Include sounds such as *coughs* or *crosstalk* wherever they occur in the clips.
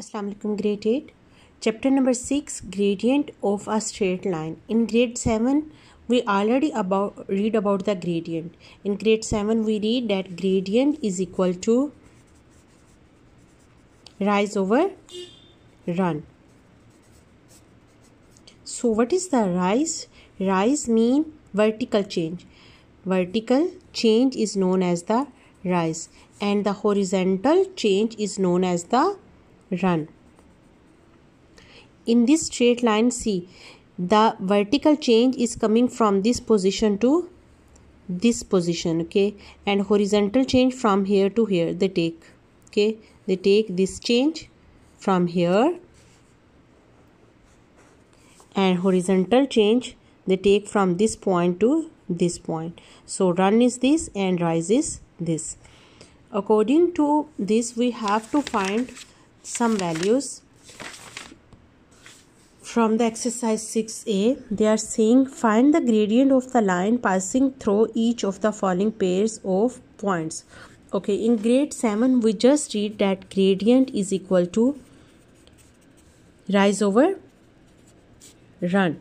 Assalamualaikum grade 8 chapter number 6 gradient of a straight line. In grade 7 we already about read about the gradient. In grade 7 we read that gradient is equal to rise over run. So what is the rise? Rise mean vertical change. Vertical change is known as the rise and the horizontal change is known as the run. In this straight line see the vertical change is coming from this position to this position okay? And horizontal change from here to here they take okay? They take this change from here and horizontal change they take from this point to this point. So run is this and rise is this. According to this we have to find some values. From the exercise 6a they are saying find the gradient of the line passing through each of the following pairs of points. Okay in grade 7 we just read that gradient is equal to rise over run.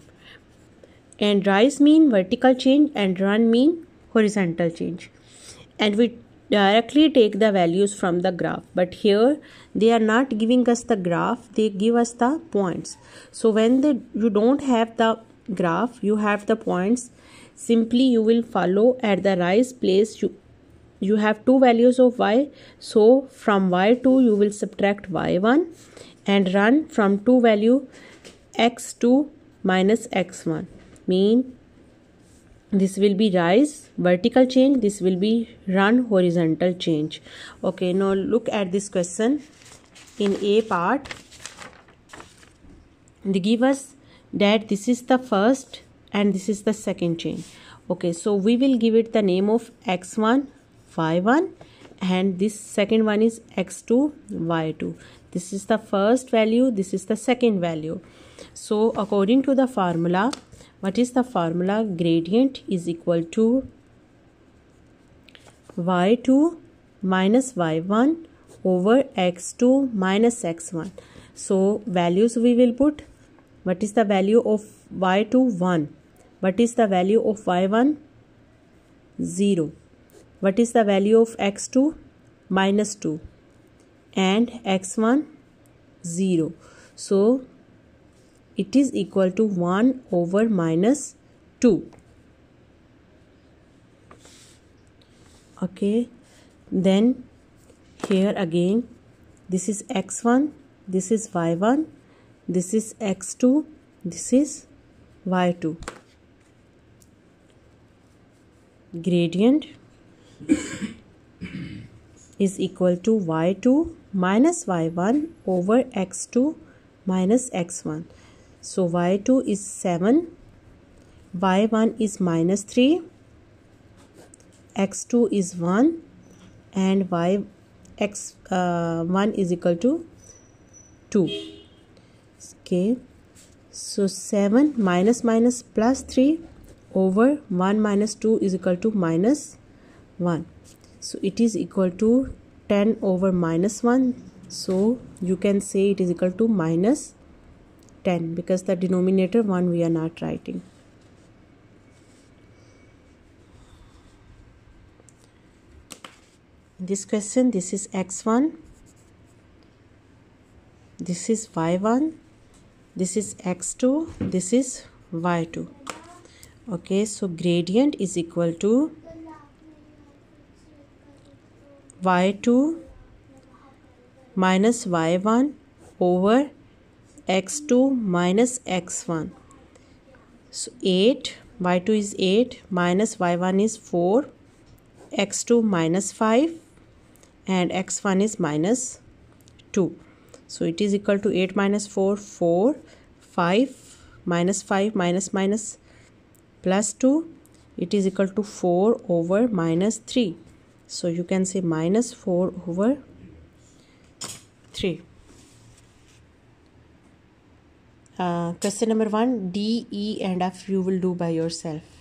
And rise mean vertical change and run mean horizontal change. And we directly take the values from the graph. But here they are not giving us the graph they give us the points. So when they, you don't have the graph you have the points simply you will follow at the rise place. You you have two values of y. So from y2 you will subtract y1 and run from two value x2 minus x1 mean this will be rise vertical change. This will be run horizontal change. Okay now look at this question in a part. They give us that this is the first and this is the second chain. Okay so we will give it the name of x1 y1 and this second one is x2 y2 this is the first value this is the second value. So according to the formula what is the formula? Gradient is equal to y2 minus y1 over x2 minus x1 so values we will put. What is the value of y2 1 what is the value of y1 0 what is the value of x2 minus 2 and x1 0 so it is equal to 1 over minus 2 okay then here again this is x1 this is y1 this is x2 this is y2 gradient *coughs* is equal to y2 minus y1 over x2 minus x1 so y2 is 7, y1 is minus 3, x2 is 1 and y x uh, 1 is equal to 2. Okay. So 7 minus minus plus 3 over 1 minus 2 is equal to minus 1. So it is equal to 10 over minus 1. So you can say it is equal to minus 10 because the denominator 1 we are not writing. In this question this is x1 this is y1 this is x2 this is y2 okay so gradient is equal to y2 minus y1 over x2 minus x1 so 8 y2 is 8 minus y1 is 4 x2 minus 5 and x1 is minus 2 so it is equal to 8 minus 4 4 5 minus 5 minus minus plus 2 it is equal to 4 over minus 3 so you can say minus 4 over 3 uh, question number one d e and f you will do by yourself